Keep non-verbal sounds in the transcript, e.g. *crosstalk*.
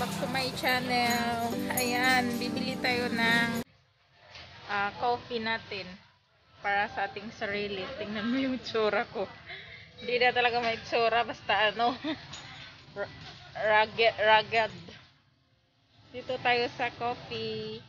back to my channel. Ayan, bibili tayo ng ah, coffee natin para sa ating sarili. Tingnan mo yung tsura ko. Hindi na talaga may tsura, basta ano, *laughs* rugged, rugged. Dito tayo sa coffee.